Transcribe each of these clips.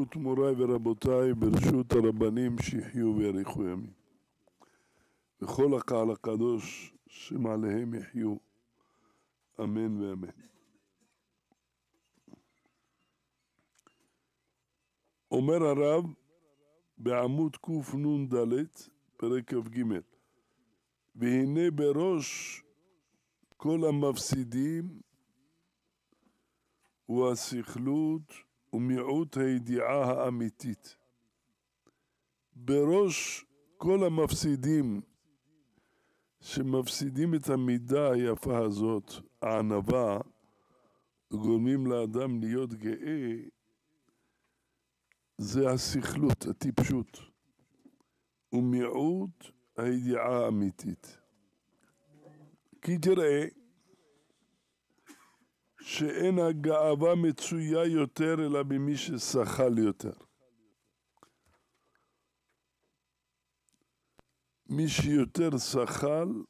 ברשות מוריי ורבותיי, ברשות הרבנים שיחיו ויאריכו ימים. וכל הקהל הקדוש שמעליהם יחיו, אמן ואמן. אומר הרב בעמוד קנ"ד, פרק כ"ג, והנה בראש כל המפסידים הוא הסכלות ומיעוט הידיעה האמיתית. בראש כל המפסידים שמפסידים את המידה היפה הזאת, הענווה, וגורמים לאדם להיות גאה, זה הסכלות, הטיפשות, ומיעוט הידיעה האמיתית. כי תראה שאין הגאווה מצויה יותר אלא במי ששכל יותר. מי שיותר שכל,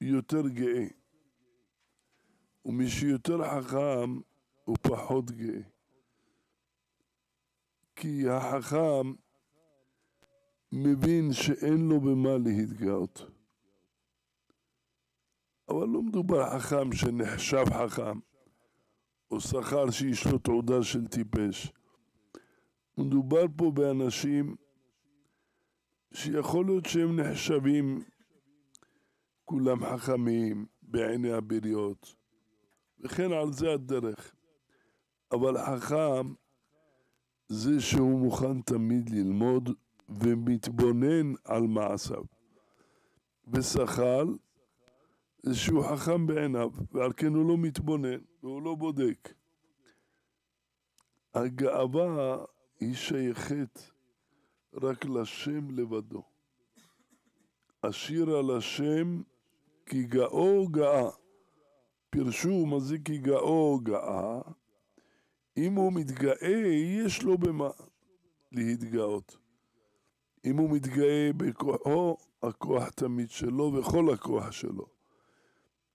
יותר גאה. ומי שיותר חכם, הוא פחות גאה. כי החכם מבין שאין לו במה להתגאות. אבל לא מדובר חכם שנחשב חכם, או שכר שיש לו תעודה של טיפש. מדובר פה באנשים שיכול להיות שהם נחשבים כולם חכמים בעיני הבריות, וכן על זה הדרך. אבל חכם זה שהוא מוכן תמיד ללמוד ומתבונן על מעשיו. ושכל זה שהוא חכם בעיניו, ועל כן הוא לא מתבונן והוא לא בודק. הגאווה היא שייכת רק לשם לבדו. אשיר על השם כי גאו גאה. פירשו מה זה כי גאו גאה. אם הוא מתגאה, יש לו במה להתגאות. אם הוא מתגאה בכוחו, הכוח תמיד שלו וכל הכוח שלו.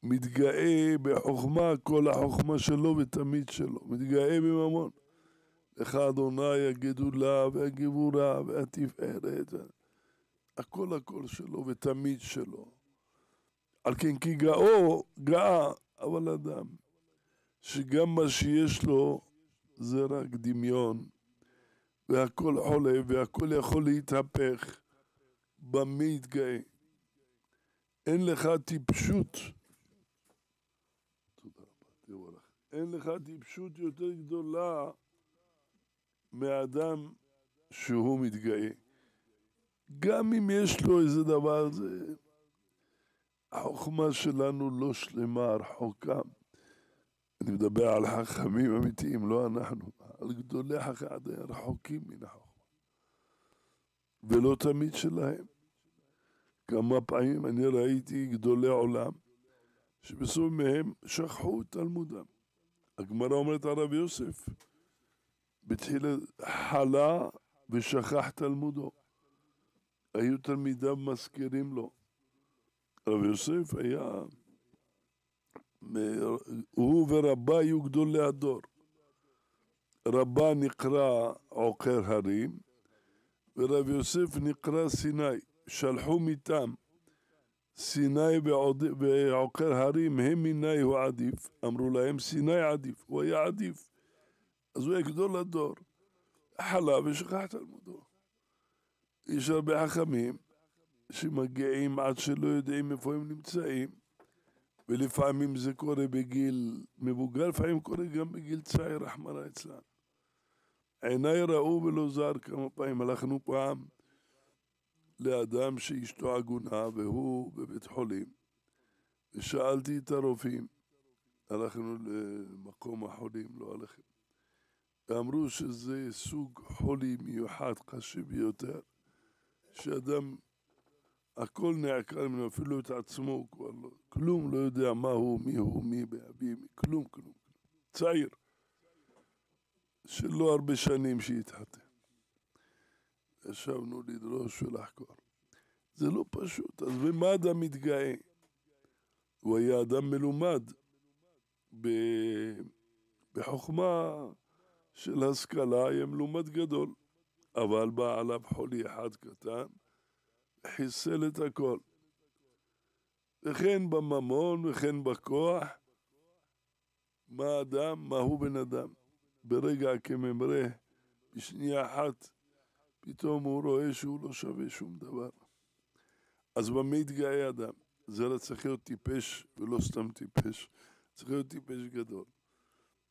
מתגאה בחוכמה, כל החוכמה שלו ותמיד שלו. מתגאה בממון. לך אדוני הגדולה והגבורה והתפארת. הכל הכל שלו ותמיד שלו. על כן כי גאו, גאה, אבל אדם שגם מה שיש לו זה רק דמיון, והכל חולה והכל יכול להתהפך, במה יתגאה? אין לך טיפשות. תודה רבה, תבורך. אין לך טיפשות יותר גדולה מאדם שהוא מתגאה. גם אם יש לו איזה דבר, זה... החוכמה שלנו לא שלמה, רחוקה. אני מדבר על חכמים אמיתיים, לא אנחנו, על גדולי חכמים רחוקים מן החוכמה. ולא תמיד שלהם. כמה פעמים אני ראיתי גדולי עולם, שבסוף מהם שכחו את תלמודם. הגמרא אומרת הרב יוסף, בתחילה חלה ושכח תלמודו. היו תלמידיו מזכירים לו. רב יוסף היה, הוא ורבה היו גדולי הדור. רבה נקרא עוקר הרים, ורב יוסף נקרא סיני. שלחו מטעם סיני ועוקר הרים, הם מיני הוא עדיף. אמרו להם סיני עדיף, הוא היה עדיף. אז הוא היה גדול הדור. חלה ושכח תלמודו. יש הרבה חכמים שמגיעים עד שלא יודעים איפה הם נמצאים, ולפעמים זה קורה בגיל מבוגר, לפעמים קורה גם בגיל צעיר, רחמנא אצלן. עיניי ראו ולא זר כמה פעמים, הלכנו פעם לאדם שאשתו עגונה והוא בבית חולים, ושאלתי את הרופאים, הלכנו למקום החולים, לא עליכם, ואמרו שזה סוג חולי מיוחד קשה ביותר, שאדם, הכל נעקר ממנו, אפילו את עצמו כבר לא, כלום לא יודע מה הוא, מי הוא, מי באבי, מי, כלום, כלום, צעיר, שלא הרבה שנים שהתחתן. ישבנו לדרוש ולחקור. זה לא פשוט, אז במה אדם מתגאה? הוא היה אדם מלומד בחוכמה של השכלה יהיה מלומד גדול, אבל בא עליו חולי אחד קטן, חיסל את הכל. וכן בממון וכן בכוח, מה אדם, מה הוא בן אדם. ברגע כממרא, בשנייה אחת, פתאום הוא רואה שהוא לא שווה שום דבר. אז במה יתגאה אדם? זה לא צריך להיות טיפש ולא סתם טיפש, צריך להיות טיפש גדול.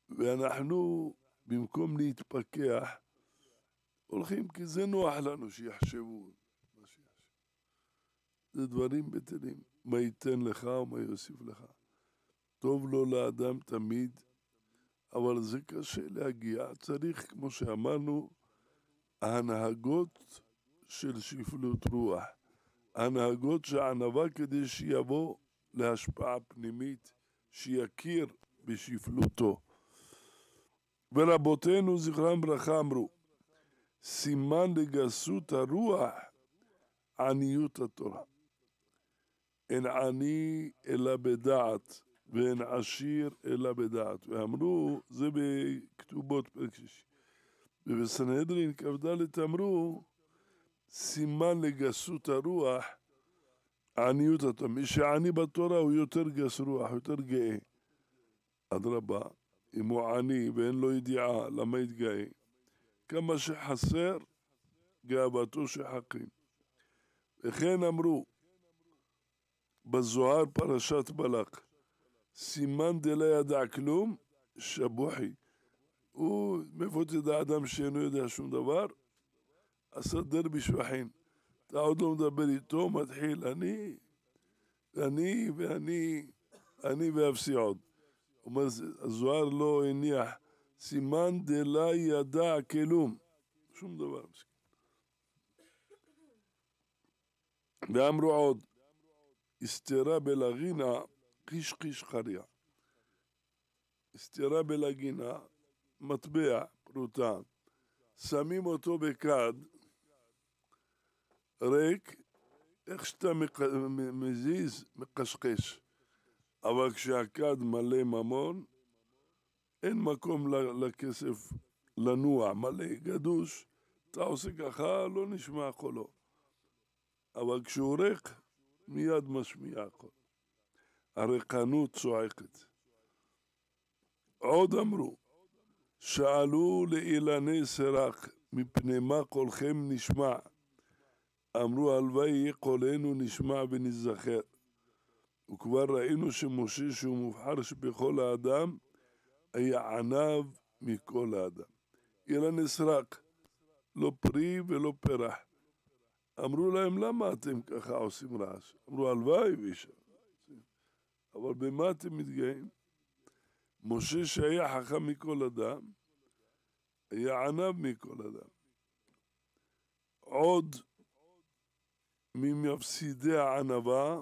ואנחנו, במקום להתפכח, הולכים כי זה נוח לנו שיחשבו מה שיחשבו. זה דברים בטלים. מה ייתן לך ומה יוסיף לך. טוב לו לאדם תמיד, אבל זה קשה להגיע. צריך, כמו שאמרנו, ההנהגות של שפלות רוח. ההנהגות של ענווה כדי שיבוא להשפעה פנימית, שיכיר בשפלותו. ורבותינו זכרם ברכה אמרו, סימן לגסות הרוח עניות התורה. אין עני אלא בדעת, ואין עשיר אלא בדעת. ואמרו, זה בכתובות פרק שישי. ובסנהדרין כ"ד אמרו, סימן לגסות הרוח, עניות התורה. מי שעני בתורה הוא יותר גס רוח, יותר גאה. אדרבה, אם הוא עני ואין לו ידיעה, למה יתגאה? כמה שחסר, גאוותו שחקרים. וכן אמרו, בזוהר פרשת בלק, סימן דלה ידע כלום, שבוחי. הוא, מאיפה תדע אדם שאינו יודע שום דבר? אסדר בשבחין. אתה עוד לא מדבר איתו, מתחיל אני, אני ואני, אני ואפסי עוד. אומר, הזוהר לא הניח, סימן דלה ידע כלום. שום דבר. ואמרו עוד, הסתרה בלגינה קיש קיש חריה. הסתרה בלגינה, מטבע, פרוטה, שמים אותו בכד ריק, איך שאתה מזיז, מקשקש. אבל כשהכד מלא ממון, אין מקום לכסף לנוע, מלא גדוש, אתה עושה ככה, לא נשמע קולו. אבל כשהוא ריק, מיד משמיע הכל. הריקנות צועקת. עוד אמרו, שאלו לאילני סרח, מפני מה קולכם נשמע? אמרו, הלוואי יהיה קולנו נשמע ונזכר. וכבר ראינו שמשה, שהוא מובחר שבכל האדם, היה עניו מכל האדם. אילן סרק, לא פרי ולא פרח. אמרו להם, למה אתם ככה עושים רעש? אמרו, הלוואי וישר. אבל במה אתם מתגאים? משה שהיה חכם מכל אדם, היה ענב מכל אדם. עוד ממפסידי הענבה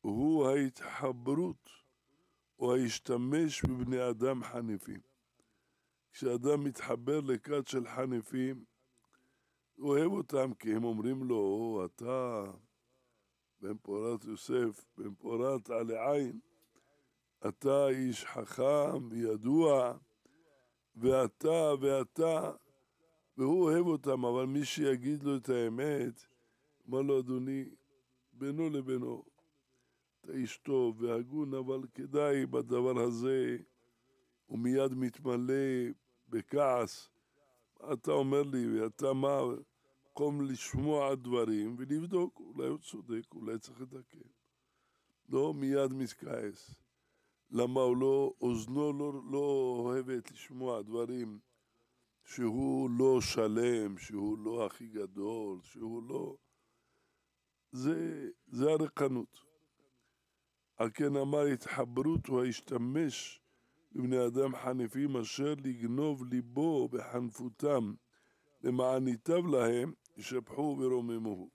הוא ההתחברות או ההשתמש בבני אדם חניפים. כשאדם מתחבר לכת של חניפים, הוא אוהב אותם כי הם אומרים לו, אתה בן פורת יוסף, בן פורת עלי עין, אתה איש חכם וידוע, ואתה ואתה, והוא אוהב אותם, אבל מי שיגיד לו את האמת, אמר לו, אדוני, בינו לבינו, אתה איש טוב והגון, אבל כדאי בדבר הזה, הוא מיד מתמלא בכעס. אתה אומר לי, ואתה מה, במקום לשמוע דברים ולבדוק, אולי הוא צודק, אולי צריך לתקן. לא מיד מתכעס. למה הוא לא, אוזנו לא, לא אוהבת לשמוע דברים שהוא לא שלם, שהוא לא הכי גדול, שהוא לא... זה, זה הרקנות. על כן אמר התחברות הוא ההשתמש בבני אדם חניפים אשר לגנוב ליבו בחנפותם למען ייטב להם ישבחו ורוממו.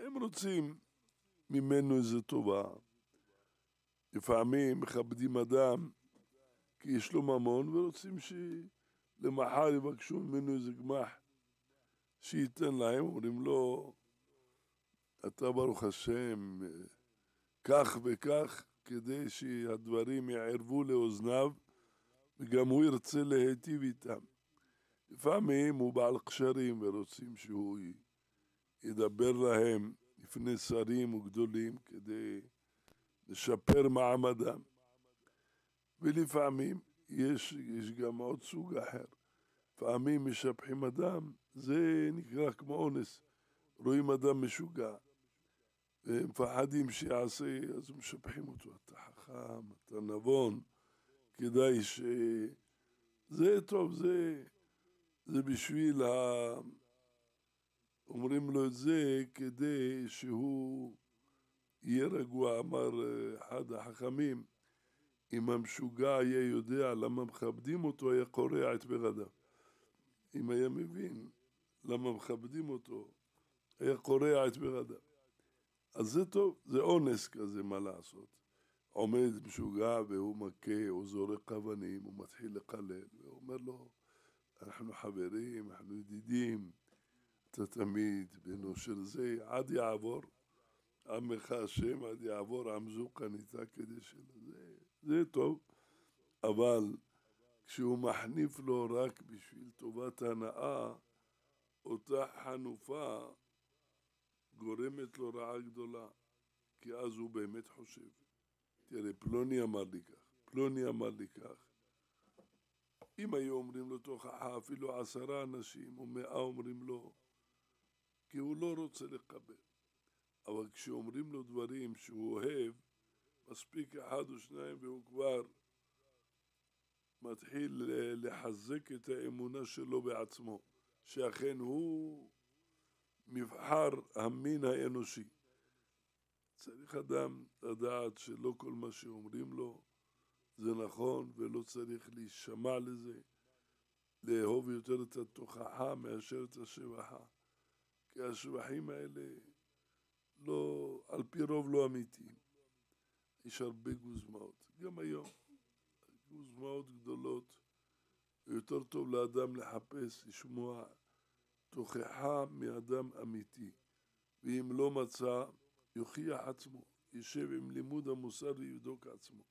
הם רוצים ממנו איזה טובה. לפעמים מכבדים אדם כי יש לו ממון ורוצים שלמחר יבקשו ממנו איזה גמח שייתן להם, אומרים לו, אתה ברוך השם, כך וכך, כדי שהדברים יערבו לאוזניו וגם הוא ירצה להיטיב איתם. לפעמים הוא בעל קשרים ורוצים שהוא ידבר להם לפני שרים וגדולים כדי לשפר מעמדם. ולפעמים יש, יש גם עוד סוג אחר. לפעמים משבחים אדם, זה נקרא כמו אונס. רואים אדם משוגע, ומפחדים שיעשה, אז משבחים אותו. אתה חכם, אתה נבון, כדאי ש... זה טוב, זה, זה בשביל ה... אומרים לו את זה כדי שהוא יהיה רגוע, אמר אחד החכמים, אם המשוגע היה יודע למה מכבדים אותו, היה קורע את בגדיו. אם היה מבין למה מכבדים אותו, היה קורע את בגדיו. אז זה טוב, זה אונס כזה, מה לעשות. עומד משוגע והוא מכה, הוא זורק אבנים, הוא מתחיל לקלל, והוא אומר לו, אנחנו חברים, אנחנו ידידים, אתה תמיד בנו של זה, עד יעבור, עמך השם, עד יעבור עמזו קניתה כדי של זה, זה טוב, אבל כשהוא מחניף לו רק בשביל טובת הנאה, אותה חנופה גורמת לו רעה גדולה, כי אז הוא באמת חושב. תראה, פלוני אמר לי כך, פלוני אמר לי כך. אם היו אומרים לו תוכחה, אפילו עשרה אנשים או מאה אומרים לו, כי הוא לא רוצה לקבל. אבל כשאומרים לו דברים שהוא אוהב, מספיק אחד או שניים והוא כבר מתחיל לחזק את האמונה שלו בעצמו, שאכן הוא מבחר המין האנושי. צריך אדם לדעת שלא כל מה שאומרים לו זה נכון ולא צריך להישמע לזה, לאהוב יותר את התוכחה מאשר את השבחה. כי השבחים האלה לא, על פי רוב לא אמיתיים. יש הרבה גוזמאות, גם היום. גוזמאות גדולות, ויותר טוב לאדם לחפש, לשמוע תוכחה מאדם אמיתי. ואם לא מצא, יוכיח עצמו, יישב עם לימוד המוסר ויבדוק עצמו.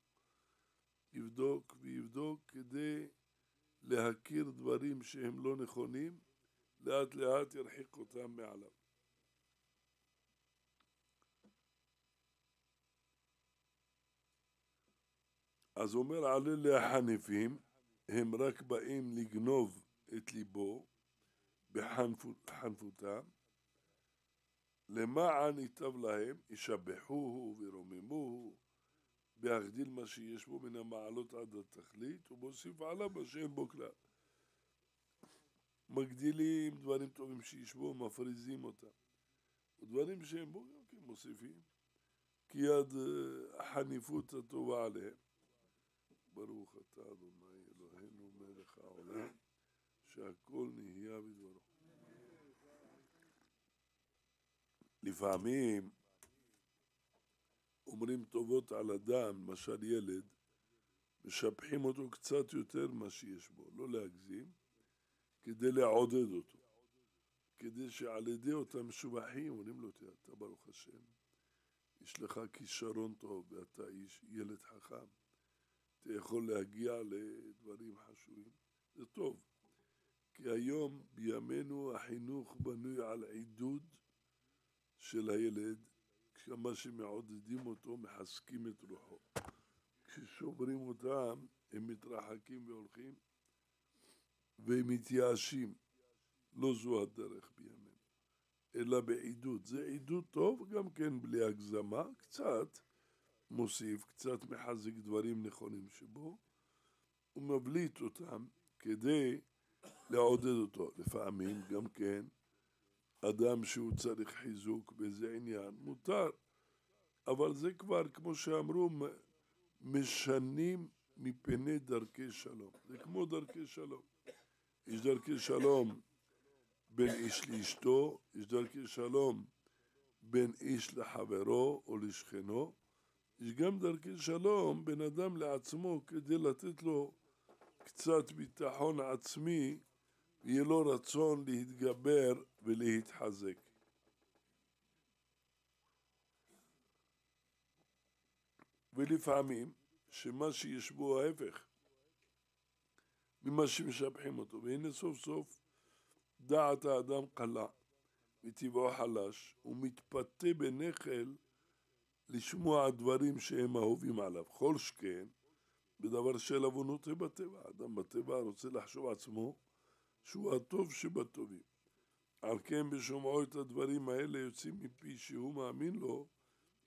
יבדוק ויבדוק כדי להכיר דברים שהם לא נכונים, לאט לאט ירחיק אותם מעליו. אז אומר עלה להחניפים, הם רק באים לגנוב את ליבו בחנפותם, למען ייטב להם, ישבחוהו וירוממוהו, בהגדיל מה שיש בו מן המעלות עד התכלית, ומוסיף עליו מה שאין בו כלל. מגדילים דברים טובים שיש בו, מפריזים אותם. ודברים שאין בו גם כן מוסיפים, כי יד החניפות הטובה עליהם. ברוך אתה אדוני אלוהינו מלך העולם, שהכל נהיה בדברו. לפעמים אומרים טובות על אדם, למשל ילד, משבחים אותו קצת יותר ממה שיש בו, לא להגזים, כדי לעודד אותו, כדי שעל ידי אותם משובחים, אומרים לו, אתה ברוך השם, יש לך כישרון טוב ואתה איש, ילד חכם, אתה יכול להגיע לדברים חשובים, זה טוב, כי היום בימינו החינוך בנוי על עידוד של הילד, כמה שמעודדים אותו, מחזקים את רוחו. כששוברים אותם, הם מתרחקים והולכים, והם מתייאשים. לא זו הדרך בימינו, אלא בעידוד. זה עידוד טוב, גם כן בלי הגזמה, קצת מוסיף, קצת מחזק דברים נכונים שבו, ומבליט אותם כדי לעודד אותו. לפעמים גם כן אדם שהוא צריך חיזוק באיזה עניין, מותר, אבל זה כבר, כמו שאמרו, משנים מפני דרכי שלום. זה כמו דרכי שלום. יש דרכי שלום בין איש לאשתו, יש דרכי שלום בין איש לחברו או לשכנו, יש גם דרכי שלום בין אדם לעצמו כדי לתת לו קצת ביטחון עצמי ויהיה לו רצון להתגבר ולהתחזק. ולפעמים, שמה שיש בו ההפך, ממה שמשבחים אותו. והנה סוף סוף דעת האדם קלה, מטבעו חלש, הוא מתפתה בנחל לשמוע דברים שהם אהובים עליו. כל שכן, בדבר של עוונות בטבע. אדם בטבע רוצה לחשוב עצמו שהוא הטוב שבטובים. על כן בשומעו את הדברים האלה יוצאים מפי שהוא מאמין לו,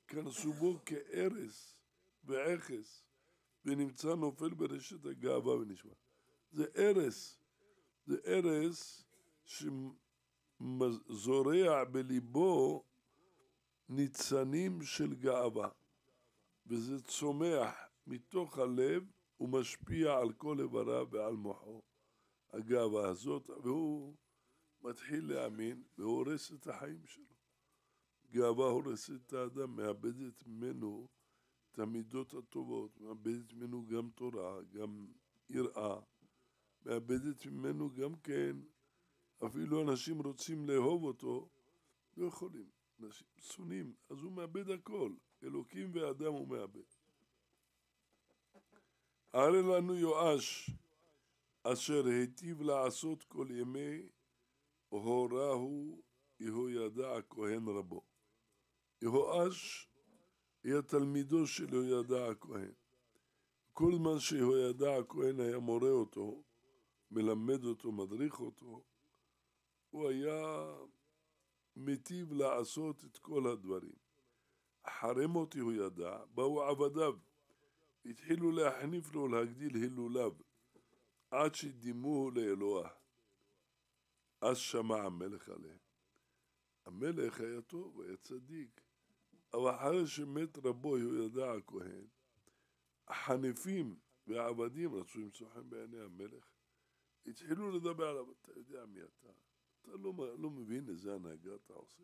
כנסו בו כארס ועכס, ונמצא נופל ברשת הגאווה ונשמע. זה ארס, זה ארס שזורע בליבו ניצנים של גאווה, וזה צומח מתוך הלב ומשפיע על כל איבריו ועל מוחו, הגאווה הזאת, והוא מתחיל להאמין והורס את החיים שלו. גאווה הורסת את האדם, מאבדת ממנו את המידות הטובות, מאבדת ממנו גם תורה, גם יראה, מאבדת ממנו גם כן, אפילו אנשים רוצים לאהוב אותו, לא יכולים. אנשים שונאים, אז הוא מאבד הכל, אלוקים ואדם הוא מאבד. הרי לנו יואש, אשר היטיב לעשות כל ימי הורהו יהוידע הכהן רבו. יהואש היה תלמידו של יהוידע הכהן. כל זמן שיהוידע הכהן היה מורה אותו, מלמד אותו, מדריך אותו, הוא היה מיטיב לעשות את כל הדברים. אחרי מות יהוידע באו עבדיו, התחילו להחניף לו, להגדיל הילוליו, עד שדימוהו לאלוה. אז שמע המלך עליהם. המלך היה טוב, היה צדיק, אבל אחרי שמת רבו יהוידע הכהן, החניפים והעבדים רצו למצוא חן בעיני המלך, התחילו לדבר עליו, אתה יודע מי אתה? אתה לא, לא מבין איזה הנהגה אתה עושה.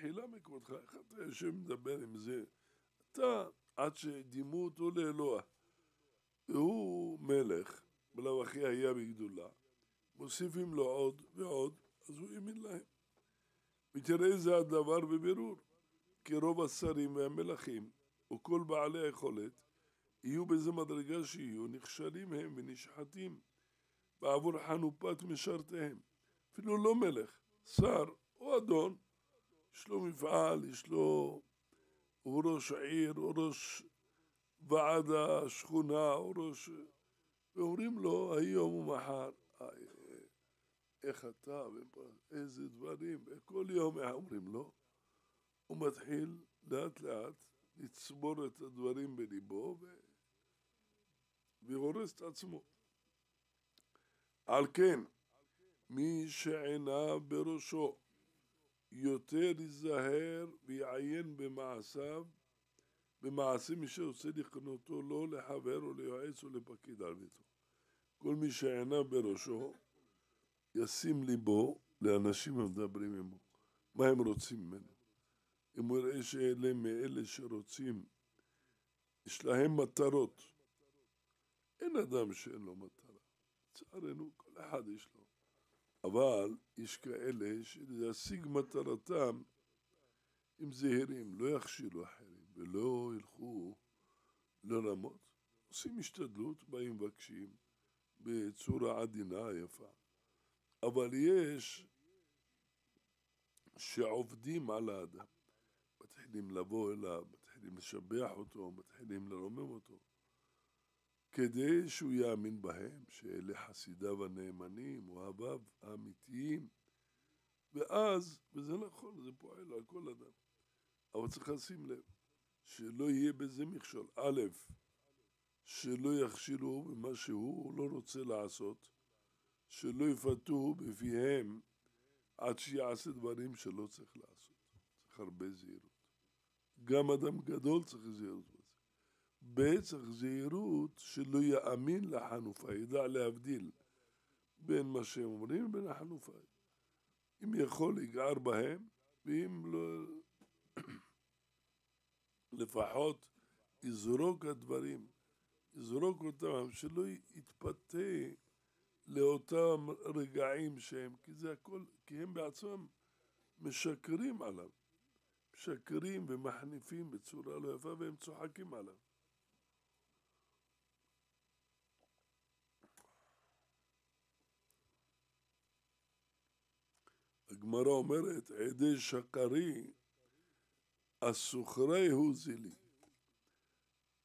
חילה מכבודך, איך אתה יושב ומדבר עם זה? אתה, עד שדימו אותו לאלוה. והוא מלך, בלאו הכי היה בגדולה, מוסיפים לו עוד ועוד, אז הוא האמין להם. ותראה זה הדבר בבירור, כי רוב השרים והמלכים, וכל בעלי היכולת, יהיו באיזה מדרגה שיהיו, נכשלים הם ונשחטים בעבור חנופת משרתיהם. אפילו לא מלך, שר או אדון, יש לו מפעל, יש לו, הוא ראש עיר, הוא ראש ועד השכונה, הוא ראש... ואומרים לו היום ומחר, איך אתה, איזה דברים, כל יום אומרים לו, הוא מתחיל לאט לאט לצבור את הדברים בליבו ו... והורס את עצמו. על כן, מי שעיניו בראשו יותר ייזהר ויעיין במעשיו, במעשים מי שעושה לקנותו לא לחבר או ליועץ או לפקיד על ביתו. כל מי שעיניו בראשו, ישים ליבו לאנשים המדברים עמו, מה הם רוצים ממנו. אם הוא יראה שאלה מאלה שרוצים, יש להם מטרות. אין אדם שאין לו מטרה. לצערנו, כל אחד יש לו. אבל יש כאלה שלהשיג מטרתם הם זהירים, לא יכשילו אחרים ולא ילכו לרמות. עושים השתדלות, באים מבקשים בצורה עדינה, יפה. אבל יש שעובדים על האדם, מתחילים לבוא אליו, מתחילים לשבח אותו, מתחילים לרומם אותו. כדי שהוא יאמין בהם, שאלה חסידיו הנאמנים, אוהביו האמיתיים. ואז, וזה נכון, זה פועל על כל אדם. אבל צריך לשים לב, שלא יהיה בזה מכשול. א', שלא יכשילו במה שהוא לא רוצה לעשות, שלא יפתו בפיהם עד שיעשה דברים שלא צריך לעשות. צריך הרבה זהירות. גם אדם גדול צריך זהירות. ב' צריך זהירות שלא יאמין לחנופה, ידע להבדיל בין מה שהם אומרים לבין החנופה. אם יכול יגער בהם, ואם לא, לפחות יזרוק הדברים, יזרוק אותם, שלא יתפתה לאותם רגעים שהם, כי זה הכל, כי הם בעצמם משקרים עליו. משקרים ומחניפים בצורה לא יפה והם צוחקים עליו. הגמרא אומרת, עדי שקרי, הסוחרי הוא זילי.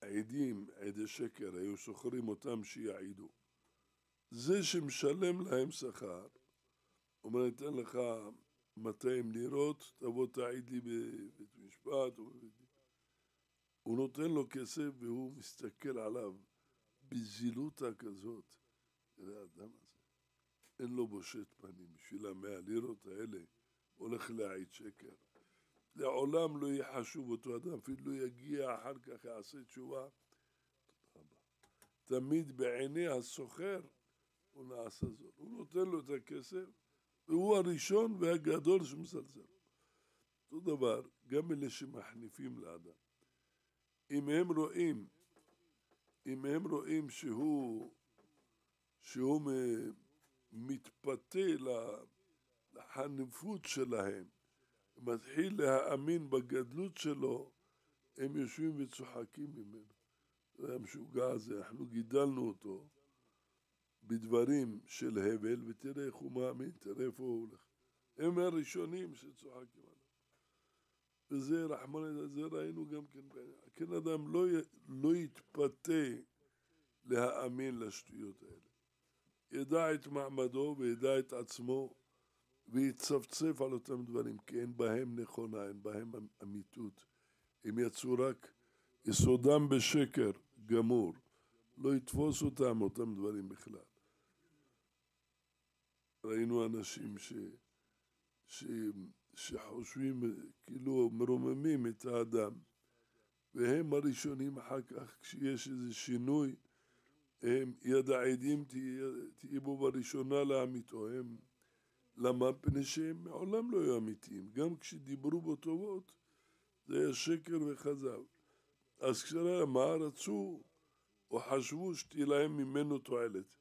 העדים, עדי שקר, היו סוחרים אותם שיעידו. זה שמשלם להם שכר, אומר, אתן לך 200 לירות, תבוא תעיד לי בבית משפט. הוא נותן לו כסף והוא מסתכל עליו בזילותא כזאת. תראה, האדם הזה, אין לו בושת פנים, בשביל המאה לירות האלה הולך להעיד שקר. לעולם לא יהיה חשוב אותו אדם, אפילו לא יגיע אחר כך, יעשה תשובה. תמיד בעיני הסוחר הוא נעשה זאת. הוא נותן לו את הכסף, והוא הראשון והגדול שמזלזל. אותו דבר, גם אלה שמחניפים לאדם. אם הם רואים, אם הם רואים שהוא, שהוא מתפתה לחניפות שלהם, מתחיל להאמין בגדלות שלו, הם יושבים וצוחקים ממנו. זה המשוגע הזה, אנחנו גידלנו אותו בדברים של הבל, ותראה איך הוא מאמין, תראה איפה הוא הולך. הם הראשונים שצוחקים עליו. וזה, רחמנא, זה ראינו גם כן, כן אדם לא, לא יתפתה להאמין לשטויות האלה. ידע את מעמדו וידע את עצמו ויצפצף על אותם דברים, כי אין בהם נכונה, אין בהם אמיתות. הם יצאו רק יסודם בשקר גמור. לא יתפוס אותם, אותם דברים בכלל. ראינו אנשים ש, ש, שחושבים, כאילו מרוממים את האדם, והם הראשונים אחר כך, כשיש איזה שינוי, הם יד העדים תהיה בו בראשונה לאמיתו, הם למה? מפני שהם מעולם לא היו אמיתיים. גם כשדיברו בו טובות, זה היה שקר וכזב. אז כשראה מה רצו או חשבו שתהיה להם ממנו תועלת.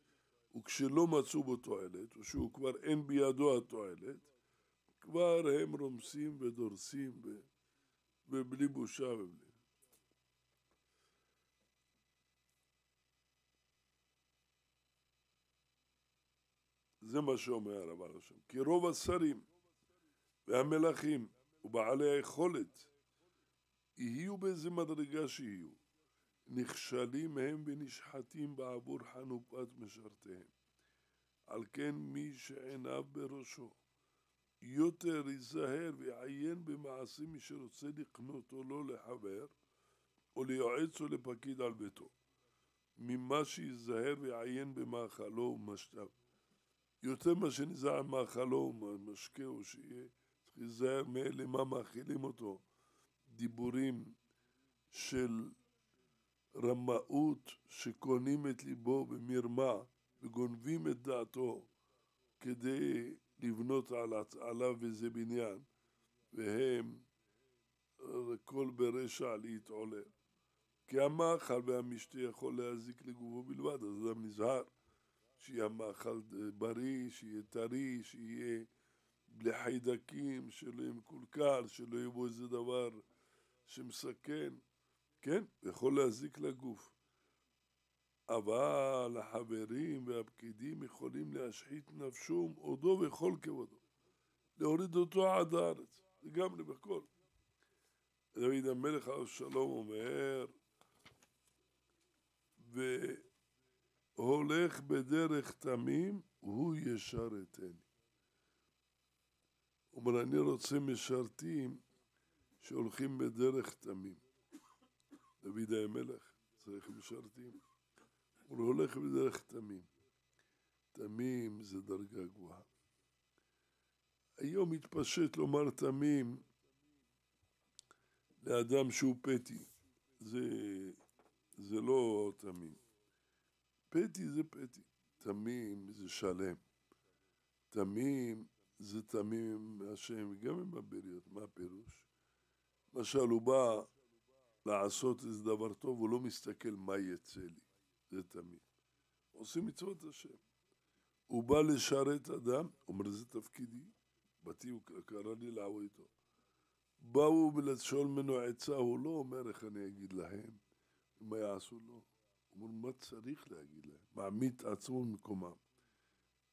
וכשלא מצאו בו תועלת, או שהוא כבר אין בידו התועלת, כבר הם רומסים ודורסים ובלי בושה ובלי... זה מה שאומר הרב הראשון. כי רוב השרים והמלכים ובעלי היכולת יהיו באיזה מדרגה שיהיו, נכשלים הם ונשחטים בעבור חנופת משרתיהם. על כן מי שעיניו בראשו יותר ייזהר ויעיין במעשים מי שרוצה לקנות או לא לחבר או ליועץ או לפקיד על ביתו ממה שיזהר ויעיין במאכלו ומשתיו יותר מה שנזהר מאכלו ומשקהו, שיהיה, צריך להיזהר מאלה מה מאכילים אותו, דיבורים של רמאות שקונים את ליבו במרמה וגונבים את דעתו כדי לבנות על, עליו איזה בניין, והם כל ברשע להתעולל. כי המאכל והמשתה יכול להזיק לגופו בלבד, אז אדם נזהר. שיהיה מאכל בריא, שיהיה טרי, שיהיה בלי חיידקים, שלא יהיה מקולקל, שלא יהיה בו איזה דבר שמסכן, כן, יכול להזיק לגוף. אבל החברים והפקידים יכולים להשחית נפשום עודו וכל כבודו, להוריד אותו עד הארץ, לגמרי בכל. דוד המלך שלום אומר, ו... הולך בדרך תמים, הוא ישרתני. הוא אומר, אני רוצה משרתים שהולכים בדרך תמים. דוד המלך צריך משרתים. הוא הולך בדרך תמים. תמים זה דרגה גבוהה. היום מתפשט לומר תמים לאדם שהוא פתי. זה, זה לא תמים. פתי זה פתי, תמים זה שלם. תמים זה תמים מהשם, גם עם הבריות, מה הפירוש? למשל, הוא בא לעשות איזה דבר טוב, הוא לא מסתכל מה יצא לי, זה תמים. עושים מצוות השם. הוא בא לשרת אדם, אומר, זה תפקידי, באתי, הוא קרא לי לעבוד איתו. באו לשאול ממנו עצה, הוא לא אומר איך אני אגיד להם, מה יעשו לו. אומר, מה צריך להגיד להם? מעמיד עצמו במקומם.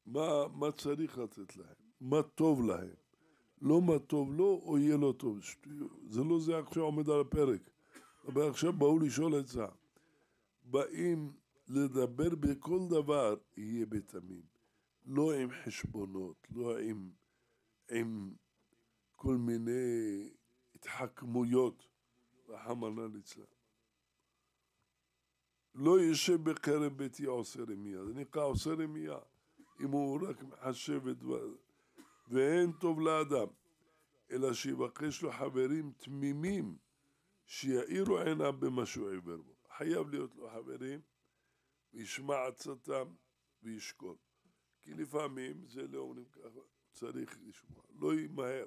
מה, מה צריך לתת להם? מה טוב להם? לא מה טוב לו או יהיה לו טוב. זה לא זה עכשיו עומד על הפרק. אבל עכשיו באו לשאול עצה. באים לדבר בכל דבר, יהיה בתמים. לא עם חשבונות, לא עם, עם כל מיני התחכמויות, רחמנא ליצלן. לא יושב בקרב ביתי עושה רמייה, זה נקרא עושה רמייה, אם הוא רק מחשב את דבר, ואין טוב לאדם, אלא שיבקש לו חברים תמימים שיאירו עיניו במה שהוא עיוור בו. חייב להיות לו חברים, וישמע עצתם וישקול. כי לפעמים זה לא אומרים ככה, צריך לשמוע, לא ימהר,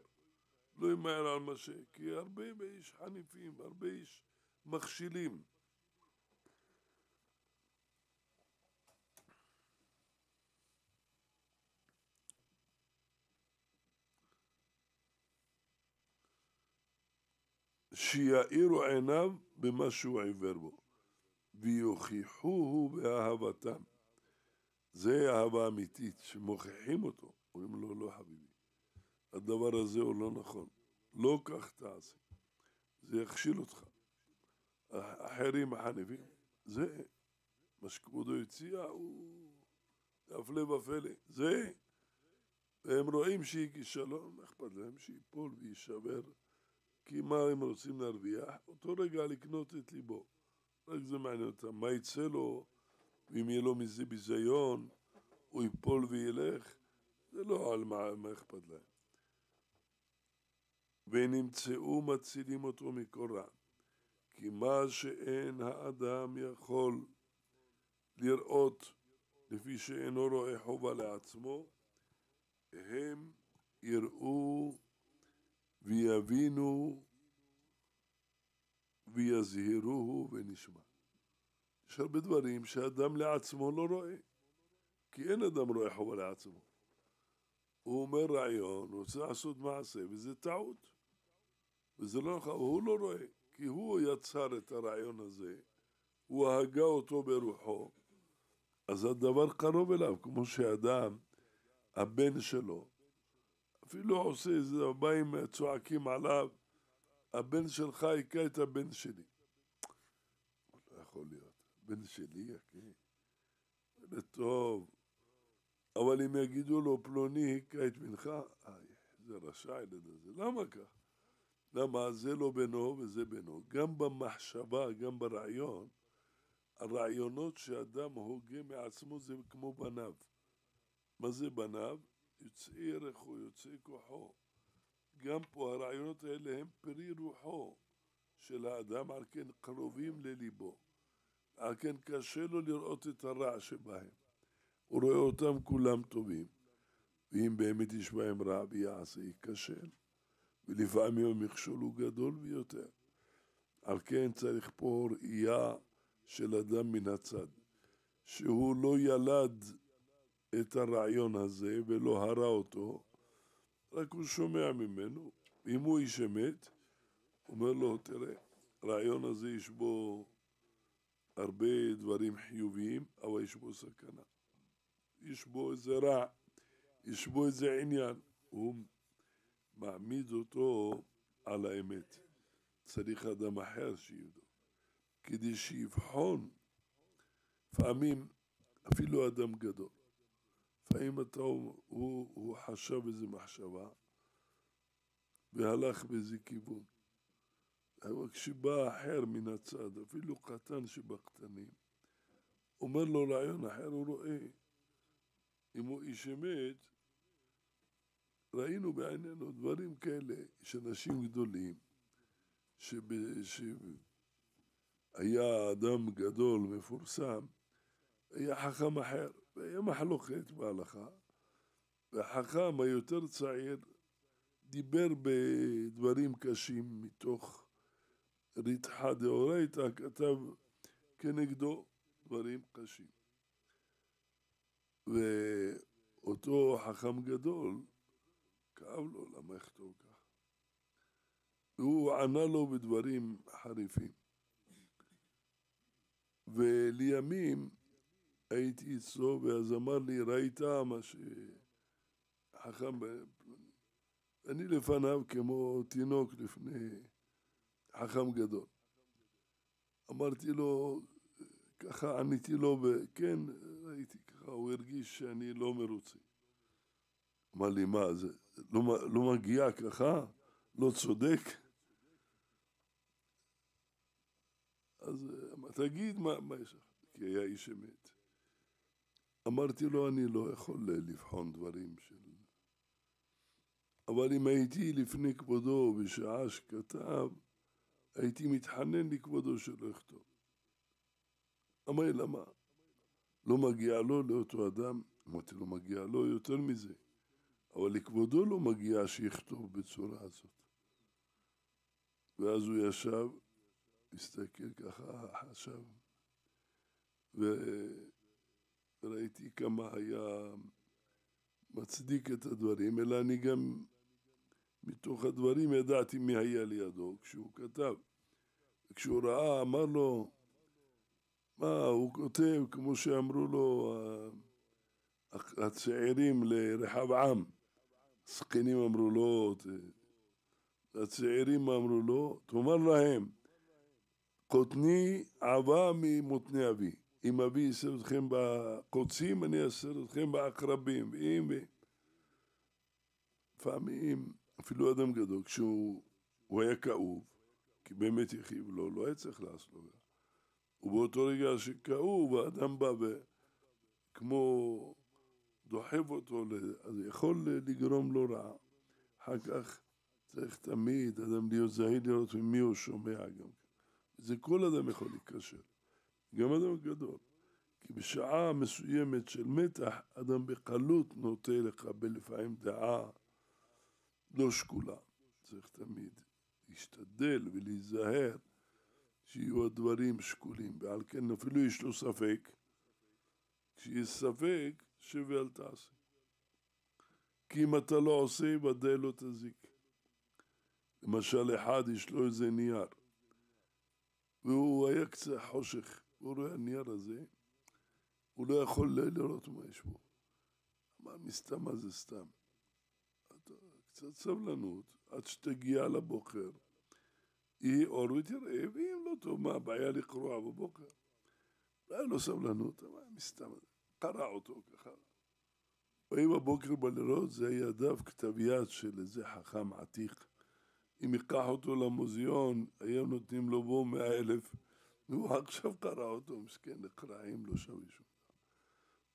לא ימהר על מה ש... כי הרבה איש חניפים, הרבה איש מכשילים. שיאירו עיניו במה שהוא עיוור בו, ויוכיחוהו באהבתם. זה אהבה אמיתית, שמוכיחים אותו. אומרים לו, לא חביבי, הדבר הזה הוא לא נכון. לא כך תעשה. זה יכשיל אותך. אחרים החנפים, זה מה שכבודו הציע, הוא הפלא ופלא. זה, והם רואים שהיא כישלון, אכפת להם שיפול ויישבר. כי מה הם רוצים להרוויח? אותו רגע לקנות את ליבו. רק זה מעניין אותם. מה יצא לו, ואם יהיה לו מזה ביזיון, הוא ייפול וילך, זה לא על מה, מה אכפת להם. ונמצאו מצילים אותו מכל רע. כי מה שאין האדם יכול לראות לפי שאינו רואה חובה לעצמו, הם יראו ויבינו ויזהירוהו ונשמע. יש הרבה דברים שאדם לעצמו לא רואה, כי אין אדם רואה חובה לעצמו. הוא אומר רעיון, הוא רוצה לעשות מעשה, וזה טעות. וזה לא נכון, הוא לא רואה, כי הוא יצר את הרעיון הזה, הוא הגה אותו ברוחו, אז הדבר קרוב אליו, כמו שאדם, הבן שלו, אפילו עושה איזה באים צועקים עליו, הבן שלך היכה את הבן שלי. לא יכול להיות, בן שלי יכה. זה טוב, אבל אם יגידו לו פלוני היכה את בנך, איי, זה רשע הילד הזה, למה כך? למה זה לא בנו וזה בנו? גם במחשבה, גם ברעיון, הרעיונות שאדם הוגה מעצמו זה כמו בניו. מה זה בניו? יוצאי ערכו, יוצאי כוחו. גם פה הרעיונות האלה הם פרי רוחו של האדם, על כן קרובים לליבו. על כן קשה לו לראות את הרע שבהם. הוא רואה אותם כולם טובים, ואם באמת יש בהם רע ויעשה, ייכשל. ולפעמים המכשול הוא גדול ביותר. על כן צריך פה ראייה של אדם מן הצד, שהוא לא ילד את הרעיון הזה ולא הרע אותו, רק הוא שומע ממנו. אם הוא איש אמת, אומר לו, תראה, הרעיון הזה יש בו הרבה דברים חיוביים, אבל יש בו סכנה. יש בו איזה רע, יש בו איזה עניין. הוא מעמיד אותו על האמת. צריך אדם אחר שידעו, כדי שיבחון, לפעמים אפילו אדם גדול. לפעמים אתה, הוא, הוא חשב איזה מחשבה והלך באיזה כיוון. אבל כשבא אחר מן הצד, אפילו קטן שבקטנים, אומר לו רעיון אחר, הוא רואה, אם הוא איש אמת, ראינו בעינינו דברים כאלה, שאנשים גדולים, שהיה אדם גדול, מפורסם, היה חכם אחר, והיה מחלוקת בהלכה, והחכם היותר צעיר דיבר בדברים קשים מתוך ריתחא דאורייתא, כתב כנגדו דברים קשים. ואותו חכם גדול, כאב לו, למה יכתוב כך? והוא ענה לו בדברים חריפים. ולימים הייתי אצלו, ואז אמר לי, ראית מה שחכם, אני לפניו כמו תינוק לפני חכם גדול. אמרתי לו, ככה עניתי לו, וכן, ראיתי ככה, הוא הרגיש שאני לא מרוצה. אמר לי, מה, זה לא, לא מגיע ככה? לא צודק? אז תגיד מה, מה יש לך, כי היה איש אמת. אמרתי לו, אני לא יכול לבחון דברים של... אבל אם הייתי לפני כבודו בשעה שכתב, הייתי מתחנן לכבודו שלא יכתוב. אמר לי, למה? לא מגיע לו לאותו אדם? אמרתי לו, מגיע לו יותר מזה. אבל לכבודו לא מגיע שיכתוב בצורה הזאת. ואז הוא ישב, הסתכל ככה, חשב, וראיתי כמה היה מצדיק את הדברים, אלא אני גם מתוך הדברים ידעתי מי היה לידו כשהוא כתב. כשהוא ראה, אמר לו, מה, הוא כותב כמו שאמרו לו הצעירים לרחב עם. הזקנים אמרו לו, הצעירים אמרו לו, תאמר להם, קוטני עבה ממותני אבי. אם אבי יסר אתכם בקוצים, אני אסר אתכם בעקרבים. ואם... לפעמים, אפילו אדם גדול, כשהוא היה כאוב, כי באמת הכאיב לו, לא היה צריך לעשות לו. ובאותו רגע שכאוב, האדם בא וכמו דוחף אותו, אז יכול לגרום לו רע. אחר כך צריך תמיד אדם להיות זהיר לראות ממי הוא שומע גם. זה כל אדם יכול להיקשר, גם אדם גדול. כי בשעה מסוימת של מתח, אדם בקלות נוטה לקבל לפעמים דעה לא שקולה. צריך תמיד להשתדל ולהיזהר שיהיו הדברים שקולים, ועל כן אפילו יש לו ספק. כשיש ספק, שווה אל תעשה. כי אם אתה לא עושה, ודאי לא תזיק. למשל, אחד יש לו איזה נייר, והוא היה קצת חושך, הוא רואה הנייר הזה, הוא לא יכול לראות מה יש בו. אמר, מסתם מה זה סתם? קצת סבלנות, עד שתגיע לבוקר, יהי אור ותראה, ואם לא טוב, מה הבעיה לקרוע בבוקר? לא היה לו סבלנות, אמר, מסתם, קרע אותו ככה. ויהי בבוקר בלילות, זה היה דף כתב יד של איזה חכם עתיק. אם ייקח אותו למוזיאון, היו נותנים לו בו מאה אלף, והוא עכשיו קרא אותו, מסכן, לקרעים לא שווה שום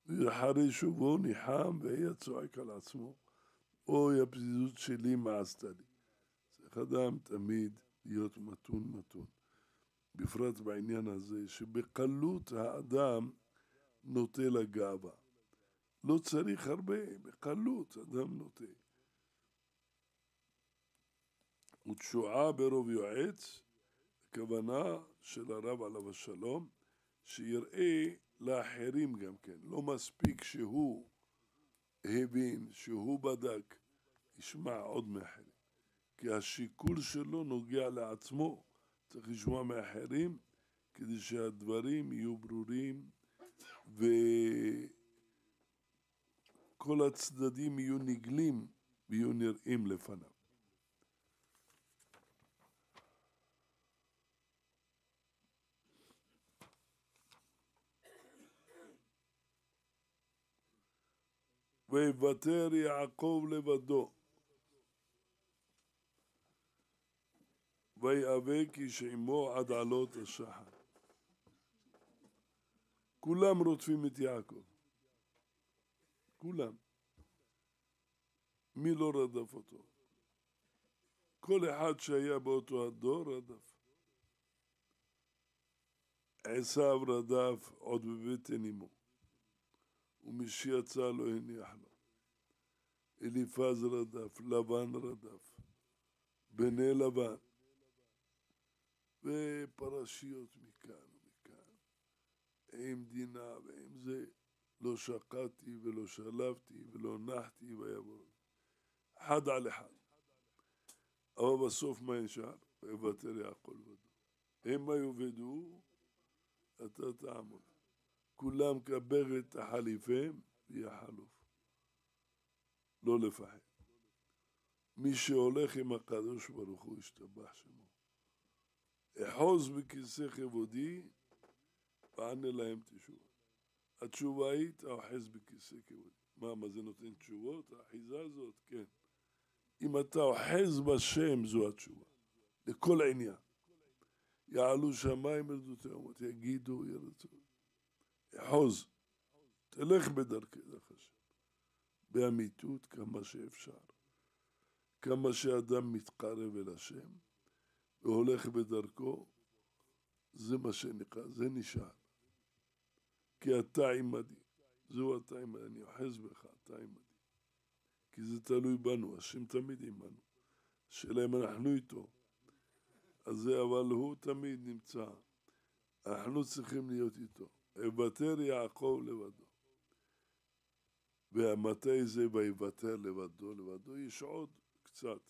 דבר. ואחרי שובו ניחם והיה צועק על עצמו, אוי הפזיזות שלי, מה עשתה לי? צריך אדם תמיד להיות מתון מתון. בפרט בעניין הזה, שבקלות האדם נוטה לגאווה. לא צריך הרבה, בקלות אדם נוטה. ותשועה ברוב יועץ, הכוונה של הרב עליו השלום, שיראה לאחרים גם כן. לא מספיק שהוא הבין, שהוא בדק, ישמע עוד מאחרים. כי השיקול שלו נוגע לעצמו, צריך לשמוע מאחרים כדי שהדברים יהיו ברורים וכל הצדדים יהיו נגלים ויהיו נראים לפניו. ויוותר יעקב לבדו. ויאבק איש עמו עד עלות השחר. כולם רודפים את יעקב. כולם. מי לא רדף אותו? כל אחד שהיה באותו הדור רדף. עשיו רדף עוד בבטן אמו. ומשיצא לא הניח לו. אליפז רדף, לבן רדף, בני לבן, ופרשיות מכאן ומכאן, עם דינה ועם זה, לא שקעתי ולא שלבתי ולא נחתי ויבוא. אחד על אחד. אבל בסוף מה נשאר? ויוותר יעקב. הם יאבדו, אתה תעמוד. כולם קבר את החליפיהם ויהיה חלוף. לא לפחד. מי שהולך עם הקדוש ברוך הוא ישתבח שמו. אחוז בכיסא כבודי וענה להם תשובה. התשובה היא, אתה אוחז בכיסא כבודי. מה, מה זה נותן תשובות? האחיזה הזאת? כן. אם אתה אוחז בשם, זו התשובה. לכל עניין. יעלו שמיים ירדו תאומות, יגידו ירצו. אחוז, תלך בדרכי דרך השם. באמיתות כמה שאפשר. כמה שאדם מתקרב אל השם והולך בדרכו, זה מה שנקרא, זה נשאר. כי אתה עמדי, זהו אתה עמדי, אני אוחז בך, אתה עמדי. כי זה תלוי בנו, השם תמיד עמנו. השאלה אם אנחנו איתו. אז זה, אבל הוא תמיד נמצא. אנחנו צריכים להיות איתו. ויוותר יעקב לבדו. ומתי זה ויוותר לבדו? לבדו יש עוד קצת.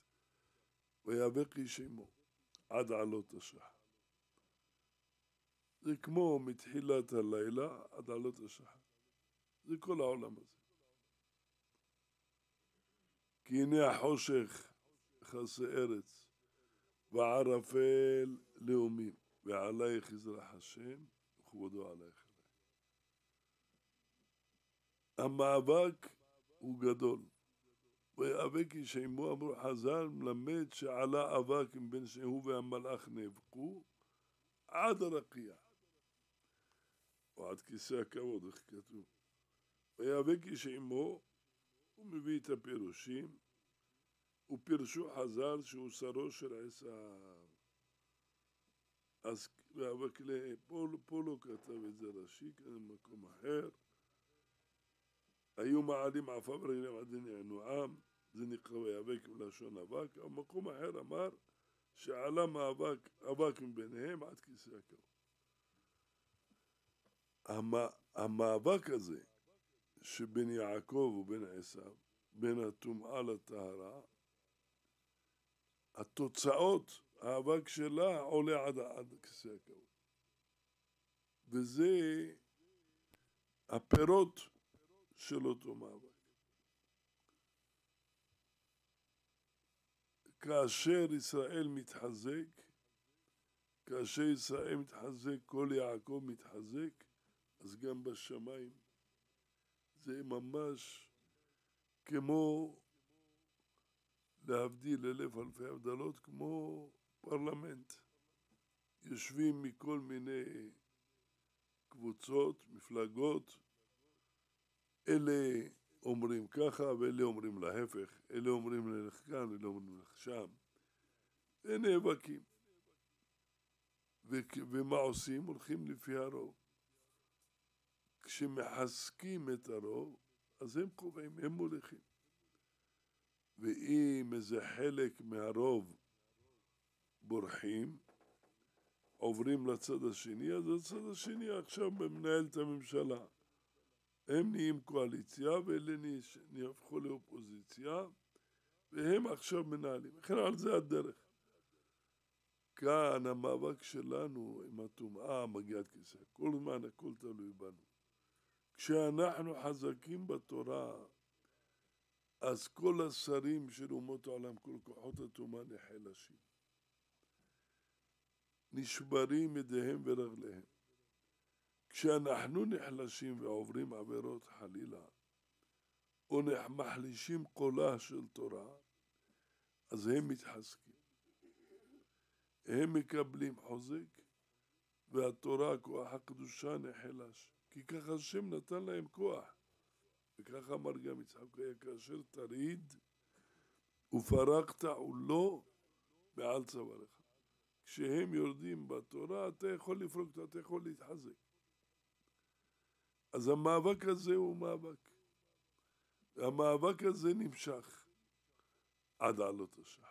ויאבק איש עמו עד עלות השחר. זה כמו מתחילת הלילה עד עלות השחר. זה כל העולם הזה. כי הנה החושך יכסה ארץ, וערפל לאומים, ועלייך יזרח השם, וכבודו עלייך. המאבק הוא גדול. ויאבק איש עמו, אמרו חז"ל, מלמד שעלה אבק בין שהוא והמלאך נאבקו עד הרקיע. או עד כיסא הכבוד, איך כתוב. ויאבק איש עמו, הוא מביא את הפירושים, ופירשו חז"ל שהוא שרו של עשיו. אז ויאבק לפולו, פולו כתב את זה רש"י, כאן במקום אחר. היו מעלים עפה ברגליהם עד נענועם, זה נקרא ויאבק בלשון אבק, המקום אחר אמר שעלה מאבק, אבק מביניהם עד כיסא הכבוד. המאבק הזה שבין יעקב ובין עשיו, בין הטומאה לטהרה, התוצאות, האבק שלה עולה עד, עד כיסא הכבוד. וזה הפירות של אותו מאבק. כאשר ישראל מתחזק, כאשר ישראל מתחזק, כל יעקב מתחזק, אז גם בשמיים זה ממש כמו, להבדיל אלף אלפי הבדלות, כמו פרלמנט. יושבים מכל מיני קבוצות, מפלגות, אלה אומרים ככה ואלה אומרים להפך, אלה אומרים נלך כאן, אלה אומרים נלך שם, ונאבקים. ומה עושים? הולכים לפי הרוב. כשמחזקים את הרוב, אז הם קובעים, הם מוליכים. ואם איזה חלק מהרוב בורחים, עוברים לצד השני, אז הצד השני עכשיו מנהל את הממשלה. הם נהיים קואליציה ואלה נהפכו לאופוזיציה והם עכשיו מנהלים. לכן על זה הדרך. כאן המאבק שלנו עם הטומאה מגיע עד כיסא. כל הזמן הכל תלוי בנו. כשאנחנו חזקים בתורה, אז כל השרים של אומות העולם, כל כוחות הטומאה נחלשים. נשברים ידיהם ורגליהם. כשאנחנו נחלשים ועוברים עבירות חלילה, או מחלישים קולה של תורה, אז הם מתחזקים. הם מקבלים חוזק, והתורה, כוח הקדושה, נחלש. כי ככה השם נתן להם כוח. וככה אמר גם יצחק היה כאשר תריד ופרקת עולו מעל צווארך. כשהם יורדים בתורה, אתה יכול לפרוק, אתה יכול להתחזק. אז המאבק הזה הוא מאבק. והמאבק הזה נמשך עד עלות השחר.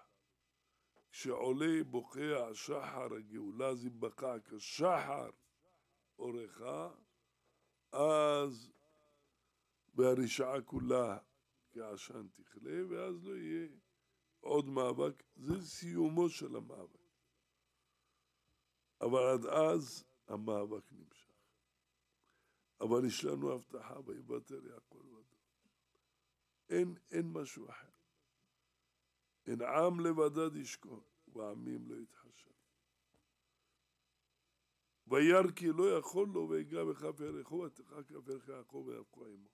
כשעולה בוקע שחר הגאולה, זה בקע כשחר אורכה, אז והרשעה כולה כעשן תכלה, ואז לא יהיה עוד מאבק. זה סיומו של המאבק. אבל עד אז המאבק נמשך. אבל יש לנו הבטחה, ויוותר יעקב לבדו. אין, אין משהו אחר. אין עם לבדד ישכון, ועמים לא יתחשב. וירא כי לא יכול לו ויגע בכף ירחו ותחק כף ירך יעקב ויבכו עמו.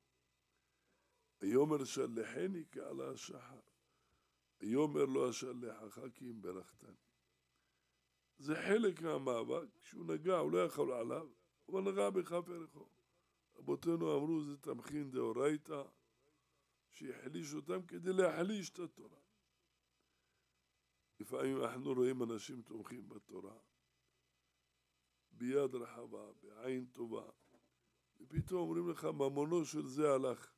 ויאמר שלחני כעלה השחר. ויאמר לו אשלחך כי אם ברכתני. זה חלק מהמאבק, כשהוא נגע, הוא לא יכול עליו, אבל נגע בכף ירחו. רבותינו אמרו זה תמכין דאורייתא, שהחליש אותם כדי להחליש את התורה. לפעמים אנחנו רואים אנשים תומכים בתורה, ביד רחבה, בעין טובה, ופתאום אומרים לך, ממונו של זה הלך.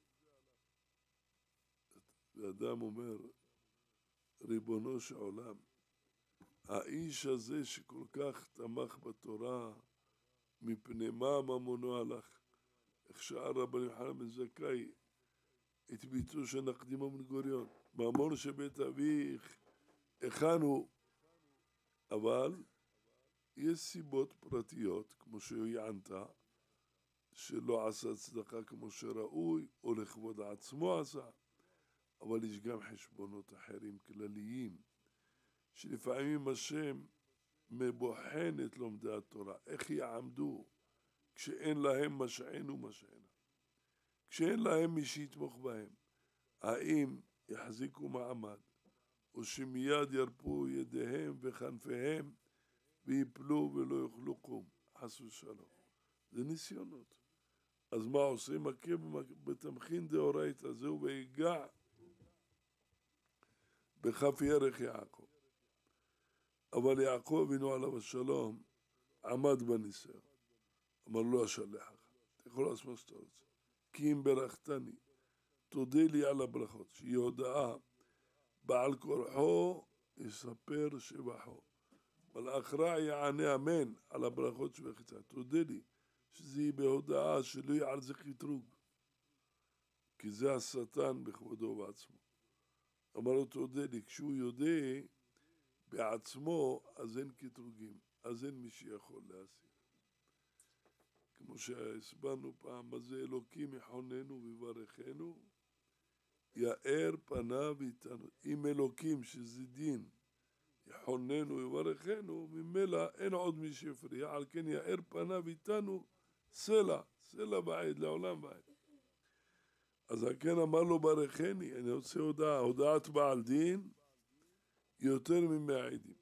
ואדם אומר, ריבונו של עולם, האיש הזה שכל כך תמך בתורה, מפני מה ממונו הלך? איך שאל רבן יוחנן בן זכאי את ביתו של נקדימו בן גוריון, ממון שבית אביך, היכן הוא? אבל יש סיבות פרטיות, כמו שהעיינת, שלא עשה צדקה כמו שראוי, או לכבוד עצמו עשה, אבל יש גם חשבונות אחרים כלליים, שלפעמים השם מבוחן את לומדי התורה, איך יעמדו כשאין להם משען ומשענה, כשאין להם מי שיתמוך בהם, האם יחזיקו מעמד, או שמיד ירפו ידיהם וכנפיהם ויפלו ולא יאכלו קום, חס ושלום. זה ניסיונות. אז מה עושים? מכה בתמכין דאורייתא, זהו ויגע בכף ירך יעקב. אבל יעקב אבינו עליו השלום עמד בניסיון. אמר לו אשלחך, אתה יכול לעשות מה שאתה רוצה. כי אם ברכתני, תודה לי על הברכות, שהיא הודעה, בעל כורחו יספר שבחו. מלאך רע יענה אמן על הברכות שבחיצה. תודה לי שזה יהיה בהודעה שלא יהיה על זה קטרוג. כי זה השטן בכבודו ובעצמו. אמר לו תודה לי, כשהוא יודע בעצמו, אז אין קטרוגים, אז אין מי שיכול להשיג. כמו שהסברנו פעם, מה זה אלוקים יחוננו ויברכנו, יאר פניו איתנו. אם אלוקים, שזה דין, יחוננו ויברכנו, ממילא אין עוד מי שיפריע, על כן יאר פניו איתנו סלע, סלע בעד, לעולם בעד. אז הכן אמר לו ברכני, אני רוצה הודעה, הודעת בעל דין יותר ממאה עדים.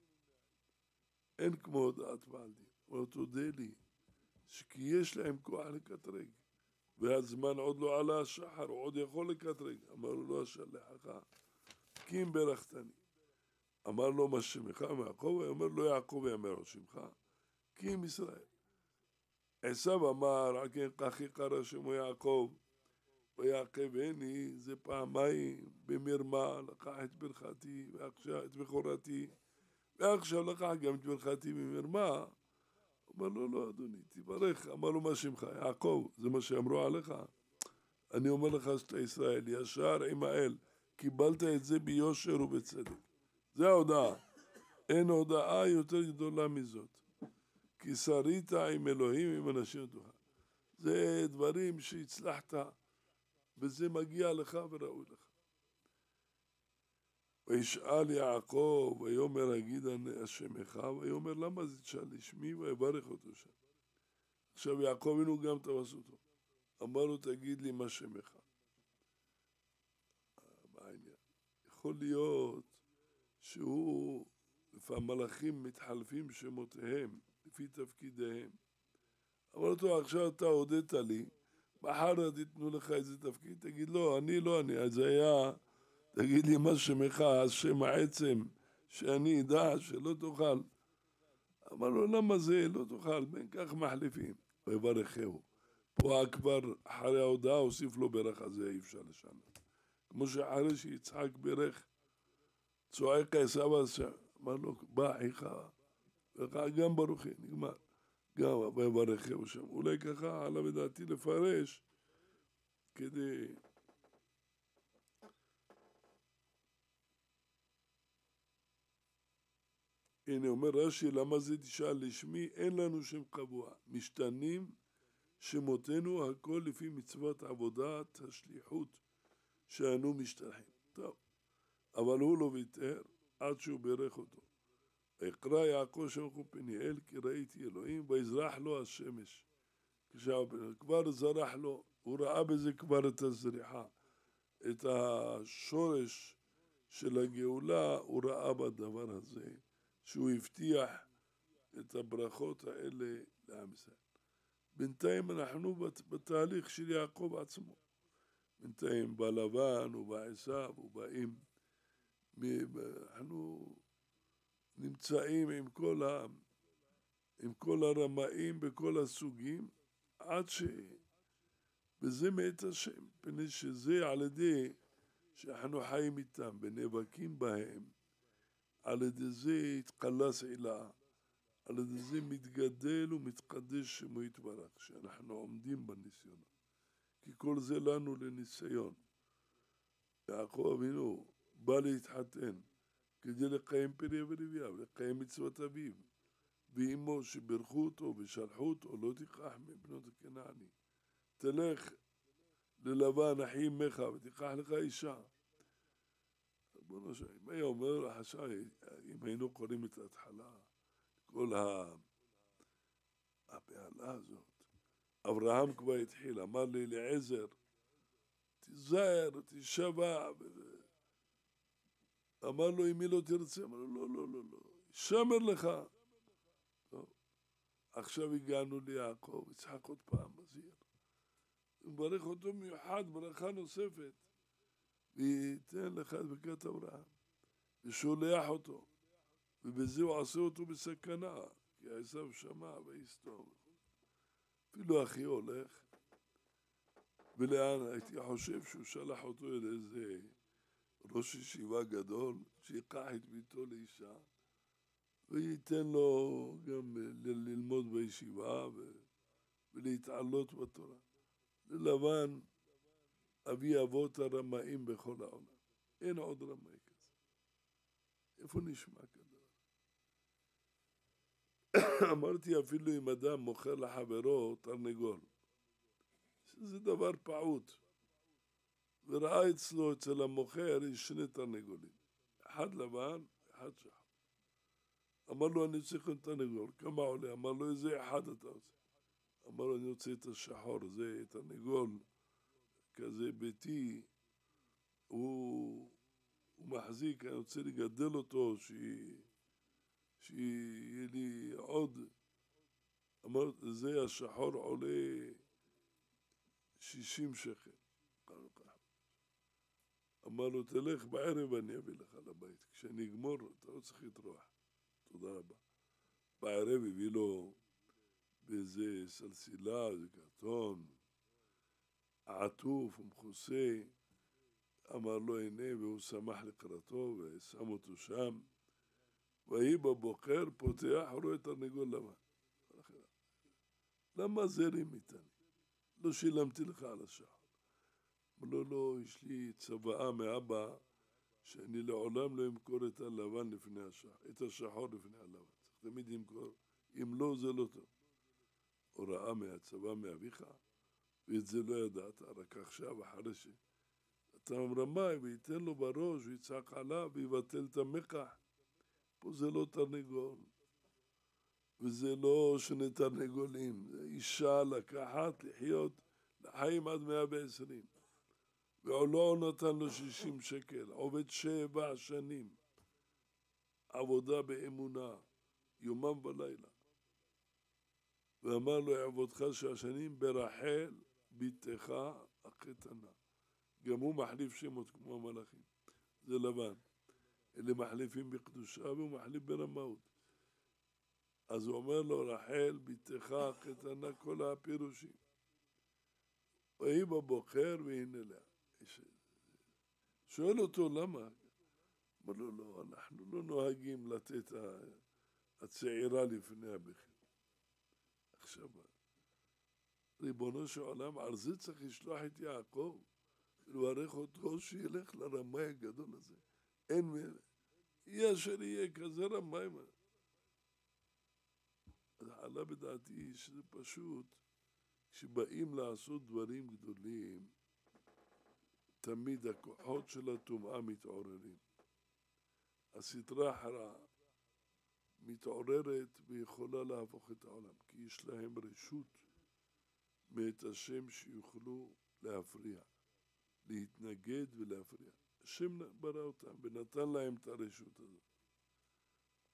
אין כמו הודעת בעל דין. הוא תודה לי, שכי יש להם כוח לקטרג. והזמן עוד לא עלה השחר, הוא עוד יכול לקטרג. אמר לו, לא אשלחך, כי אם ברכתני. אמר לו, מה שמך מיעקב? הוא אומר לו, יעקב יאמר שמך, כי אם ישראל. עשיו אמר, על כן כך יקרא שמו יעקב, ויעקבני זה פעמיים במרמה, לקח את ברכתי, ועכשיו את בכורתי, ועכשיו לקח גם את ברכתי במרמה. אמר לו, לא אדוני, תברך. אמר לו, מה שמך? יעקב, זה מה שאמרו עליך? אני אומר לך שאתה ישראל, ישר עם האל, קיבלת את זה ביושר ובצדק. זה ההודעה. אין הודעה יותר גדולה מזאת. כי שרית עם אלוהים, עם אנשים תוכל. זה דברים שהצלחת, וזה מגיע לך וראוי לך. וישאל יעקב, ויאמר אגיד השמך, ויאמר למה זה תשאל לשמי, ויברך אותו שם. עכשיו יעקב אבינו גם תפס אותו. אמר לו, תגיד לי מה שמך. מה העניין? יכול להיות שהוא, לפעמים מלאכים מתחלפים שמותיהם לפי תפקידיהם. אמר לו, עכשיו אתה הודית לי, מחר תיתנו לך איזה תפקיד, תגיד לא, אני לא אני, אז היה תגיד לי מה שמך, שם העצם, שאני אדע שלא תאכל. אמר לו, למה זה לא תאכל? בין כך מחליפים. ויברכהו. פה כבר אחרי ההודעה הוסיף לו ברך הזה, אי אפשר לשנות. כמו שאחרי שיצחק ברך, צועק עשיו אמר לו, בא אחיך, גם ברוכי, נגמר. גם ויברכהו שם. אולי ככה עליו לדעתי לפרש כדי הנה אומר רש"י, למה זה תשאל לשמי? אין לנו שם קבוע. משתנים שמותינו הכל לפי מצוות עבודת השליחות שאנו משתלחים. טוב, אבל הוא לא ויתר עד שהוא בירך אותו. אקרא יעקב שם פניאל כי ראיתי אלוהים ויזרח לו השמש. כשכבר זרח לו, הוא ראה בזה כבר את הזריחה, את השורש של הגאולה, הוא ראה בדבר הזה, שהוא הבטיח את הברכות האלה לעם ישראל. בינתיים אנחנו בתהליך של יעקב עצמו. בינתיים בלבן ובעשיו ובאים, אנחנו נמצאים עם כל, ה, עם כל הרמאים בכל הסוגים, עד ש... וזה מאת השם, מפני שזה על ידי שאנחנו חיים איתם ונאבקים בהם, על ידי זה התקלה סעילה, על ידי זה מתגדל ומתקדש שמו יתברך, שאנחנו עומדים בניסיונות. כי כל זה לנו לניסיון. יעקב אבינו בא להתחתן כדי לקיים פריה ורבייה ולקיים מצוות אביו ואמו שבירכו אותו ושלחו אותו לא תיקח מבנות הכנעני תלך ללבן אחי אמך ותיקח לך אישה ריבונו של אם היה אומר לחשאי, אם היינו קוראים את ההתחלה כל הבהלה הזאת אברהם כבר התחיל, אמר לי אליעזר, תיזהר, תשבע. אמר לו, אם מי לא תרצה? אמר לו, לא, לא, לא, לא, שמר לך. עכשיו הגענו ליעקב, יצחק עוד פעם מזהיר. הוא מברך אותו מיוחד, ברכה נוספת, וייתן לך את ברכת אברהם, ושולח אותו, ובזה הוא עשה אותו בסכנה, כי עשיו שמע ויסתום. אפילו אחי הולך, ולאן הייתי חושב שהוא שלח אותו אל איזה ראש ישיבה גדול, שיקח את ביתו לאישה, וייתן לו גם ללמוד בישיבה ולהתעלות בתורה. ללבן, אבי אבות הרמאים בכל העולם. אין עוד רמאי כזה. איפה נשמע כזה? אמרתי אפילו אם אדם מוכר לחברו תרנגול, שזה דבר פעוט, וראה אצלו, אצל המוכר, יש שני תרנגולים, אחד לבן, אחד שחור. אמר לו, אני צריך תרנגול, כמה עולה? אמר לו, איזה אחד אתה רוצה? אמר לו, אני רוצה את השחור, זה תרנגול כזה ביתי, הוא, הוא מחזיק, אני רוצה לגדל אותו, שהיא... שיהיה לי עוד, אמר, זה השחור עולה שישים שקל. אמר לו, תלך בערב אני אביא לך לבית. כשאני אגמור, אתה לא צריך לטרוח. תודה רבה. בערב הביא לו באיזה סלסילה, איזה קרטון, עטוף ומכוסה. אמר לו, הנה, והוא שמח לקראתו ושם אותו שם. ויהי בבוקר פותח רואה תרנגול לבן. למה זרים איתני? לא שילמתי לך על השחר. אמר לו, לא, יש לי צוואה מאבא שאני לעולם לא אמכור את הלבן לפני השחר, את השחור לפני הלבן. צריך תמיד למכור, אם לא, זה לא טוב. הוראה מהצבא מאביך, ואת זה לא ידעת, רק עכשיו, אחרי ש... אתה רמאי, וייתן לו בראש, ויצעק עליו, ויבטל את המקח. פה זה לא תרנגול, וזה לא שני תרנגולים, זה אישה לקחת לחיות לחיים עד מאה ועשרים. ועולו נתן לו שישים שקל, עובד שבע שנים, עבודה באמונה, יומם ולילה. ואמר לו, עבודך שנים ברחל, בתך הקטנה. גם הוא מחליף שמות כמו המלאכים. זה לבן. אלה מחליפים בקדושה והוא מחליף ברמאות. אז הוא אומר לו, רחל, בתך קטנה כל הפירושים. ויהי בבוקר והנה לה. שואל אותו למה? אמר לו, לא, אנחנו לא נוהגים לתת הצעירה לפני הבכיר. עכשיו, ריבונו של עולם, על זה צריך לשלוח את יעקב, לברך אותו שילך לרמאי הגדול הזה. אין, יהיה אשר יהיה כזה רמאי. אז עלה בדעתי שזה פשוט, כשבאים לעשות דברים גדולים, תמיד הכוחות של הטומאה מתעוררים. הסדרה הרע מתעוררת ויכולה להפוך את העולם, כי יש להם רשות מאת השם שיוכלו להפריע, להתנגד ולהפריע. השם ברא אותם ונתן להם את הרשות הזאת.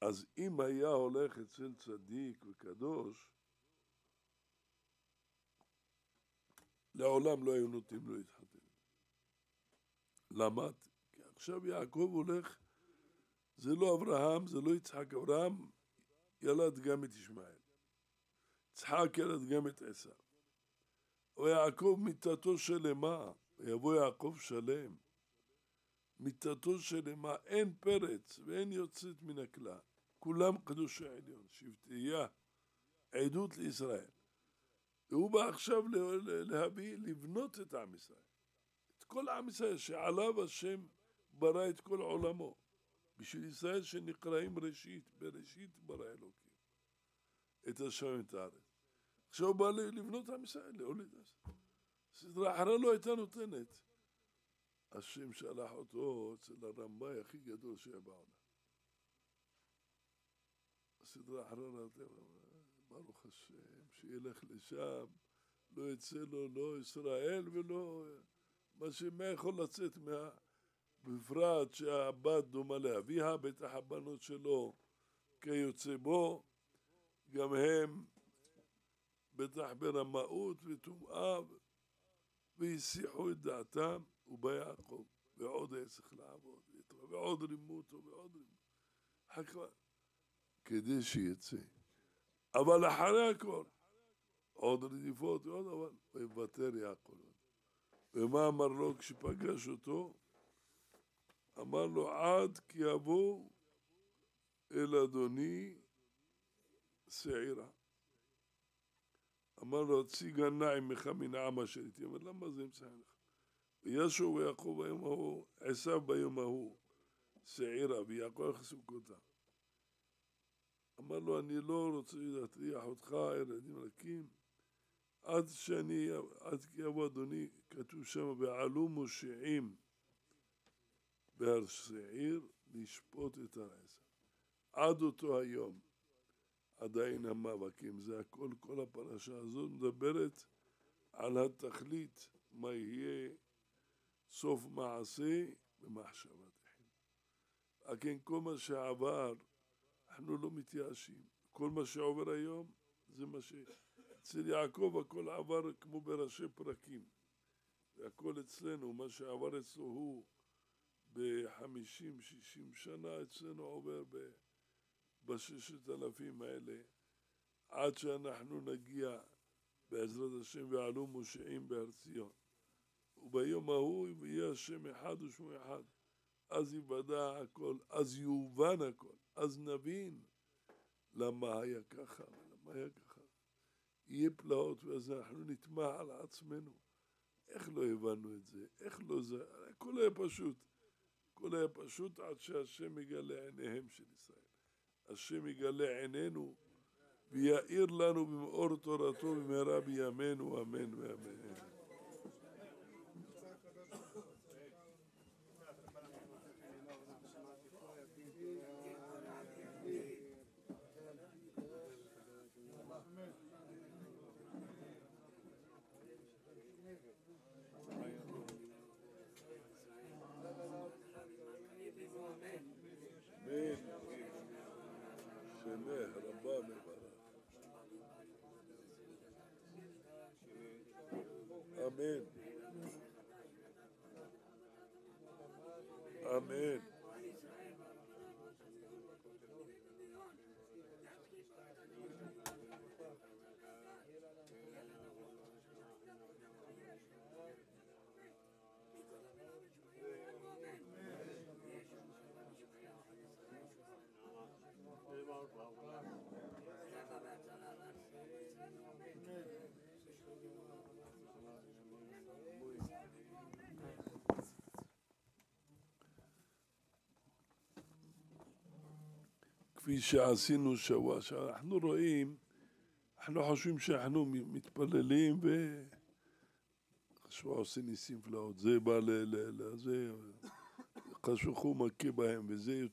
אז אם היה הולך אצל צדיק וקדוש, לעולם לא היו נותנים לו להתחתן. למה? כי עכשיו יעקב הולך, זה לא אברהם, זה לא יצחק, אברהם ילד גם את ישמעאל. יצחק ילד גם את עשיו. ויעקב מיתתו שלמה, ויבוא יעקב שלם. מיתתו שלמה, אין פרץ ואין יוצאת מן הכלל. כולם קדושי עליון, שבטייה, עדות לישראל. והוא בא עכשיו להביא, לבנות את עם ישראל. את כל עם ישראל, שעליו השם ברא את כל עולמו. בשביל ישראל שנקראים ראשית, בראשית ברא אלוקים. את השם ואת הארץ. עכשיו בא לבנות עם ישראל, להוליד זה. סדרה אחרה לא הייתה נותנת. השם שלח אותו אצל הרמב"י הכי גדול שהיה בעולם. הסדרה האחרונה, ברוך השם, שילך לשם, לא יצא לו לא ישראל ולא מה שמה יכול לצאת מה... בפרט שהבת דומה לאביה, בטח הבנות שלו כיוצא בו, גם הם בטח ברמאות וטומאה, והסיחו את דעתם, ובא יעקב, ועוד היה צריך לעבוד, ועוד רימו אותו, ועוד רימו. כדי שיצא. אבל אחרי הכל, עוד רדיפות ועוד, אבל ויוותר יעקב. ומה אמר לו כשפגש אותו? אמר לו עד כי יבוא אל אדוני שעירה. אמר לו, הציג הנע עמך מן העם אשר איתי. אמר, למה זה אמצע לך? וישו ויעקב ביום ההוא, עשיו ביום ההוא, שעירה, ויעקב סוכותה. אמר לו, אני לא רוצה להטריח אותך, ילדים רכים, עד שאני, עד כי יבוא אדוני, כתוב שם, ועלו מושיעים בהר שעיר לשפוט את העשר. עד אותו היום עדיין המאבקים, זה הכל, כל הפרשה הזאת מדברת על התכלית, מה יהיה סוף מעשה במחשבת החיים. לכן כל מה שעבר, אנחנו לא מתייאשים. כל מה שעובר היום, זה מה ש... אצל יעקב הכל עבר כמו בראשי פרקים. והכל אצלנו, מה שעבר אצלו הוא בחמישים, שישים שנה, אצלנו עובר בששת אלפים האלה, עד שאנחנו נגיע בעזרת השם ועלו מושעים בהר ציון. וביום ההוא יהיה השם אחד ושמו אחד. אז יוודע הכל, אז יובן הכל, אז נבין למה היה ככה ולמה היה ככה. יהיה פלאות ואז אנחנו נטמע על עצמנו. איך לא הבנו את זה? איך לא זה? הכל היה פשוט. הכל היה פשוט עד שהשם יגלה עיניהם של ישראל. השם יגלה עינינו ויאיר לנו במאור תורתו במהרה בימינו, אמן ואמן. אמן. אמן. כפי שעשינו שבוע שעבר. אנחנו רואים, אנחנו חושבים שאנחנו מתפללים וחשבו עושה ניסים פלאות, זה בא לזה, חשוכו מכה בהם וזה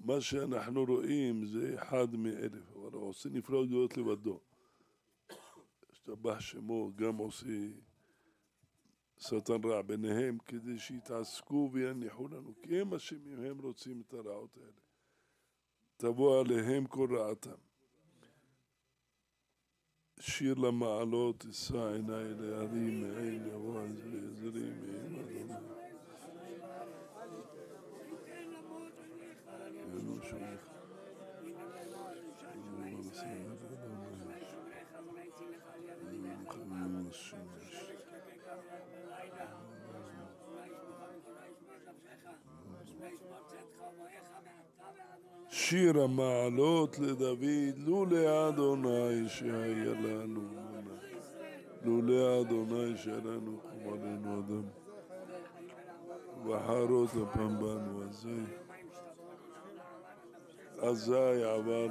מה שאנחנו רואים זה אחד מאלף, אבל הוא עושה נפלאות גדולות לבדו. השתבח שמו, גם עושה שטן רע ביניהם, כדי שיתעסקו ויניחו לנו, כי הם אשמים, הם רוצים את הרעות האלה. תבוא עליהם כל רעתם. שיר למעלות, אשא עיניי להרים מעין יבוא ועזרי מהם אדוני. אלו שיר המעלות לדוד, לולא אדוני שהיה לנו מנה. לולא אדוני שהיה לנו חום עלינו אדם. בחרות הפעם בנו הזה. אזי עבר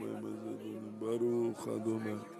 מים הזה, ברוך אדוני.